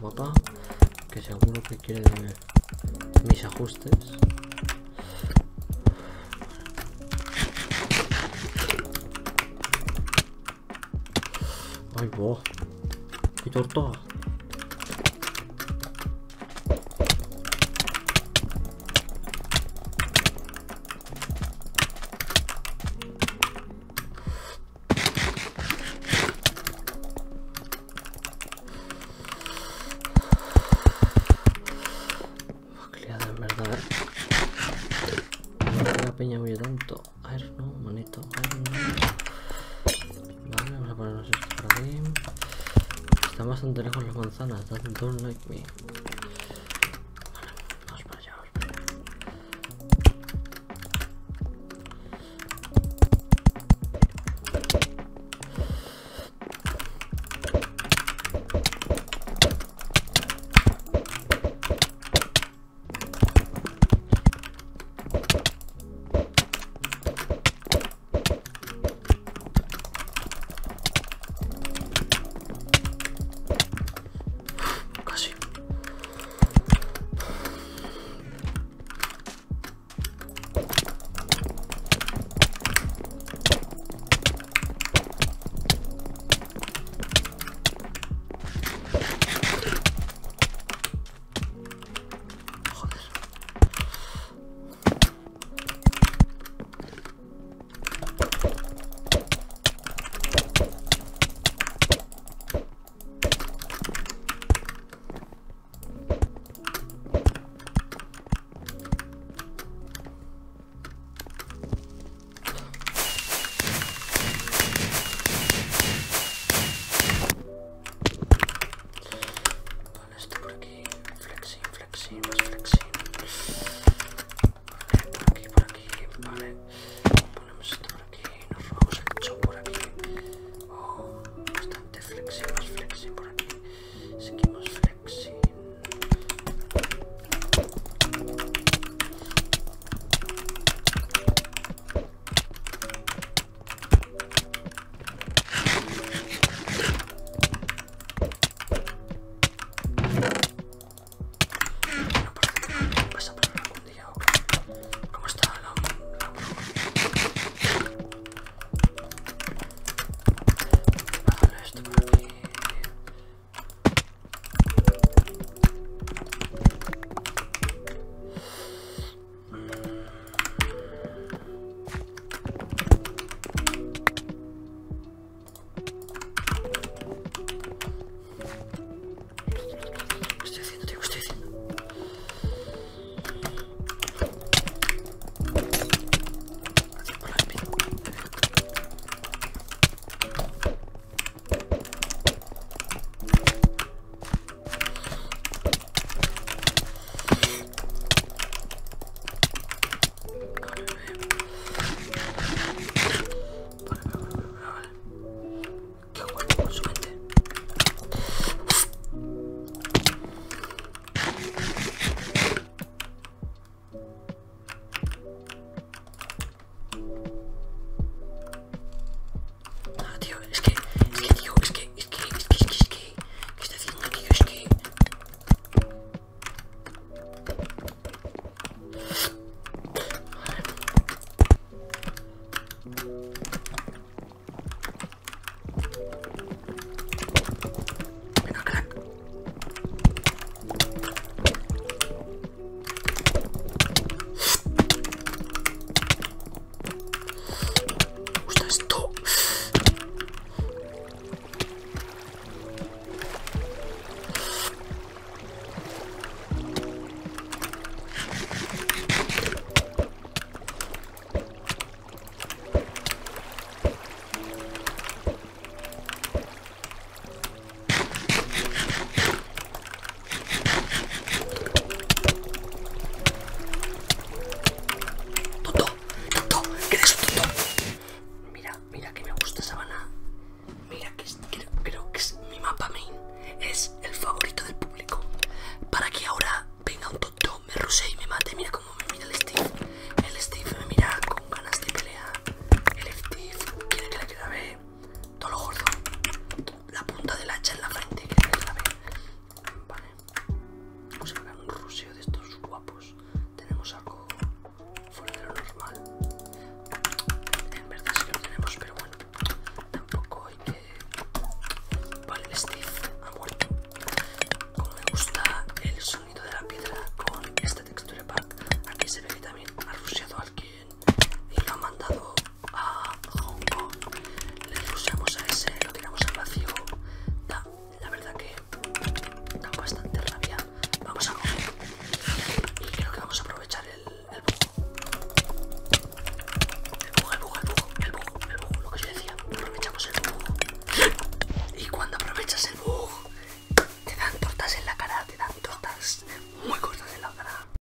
papá, que seguro que quiere mis ajustes. Ay, wow. ¡Qué torta! Peña muy tanto. A ver, no, manito. A ver, no. Vale, vamos a ponernos esto por aquí. Están bastante lejos las manzanas. Don't like me. Steve.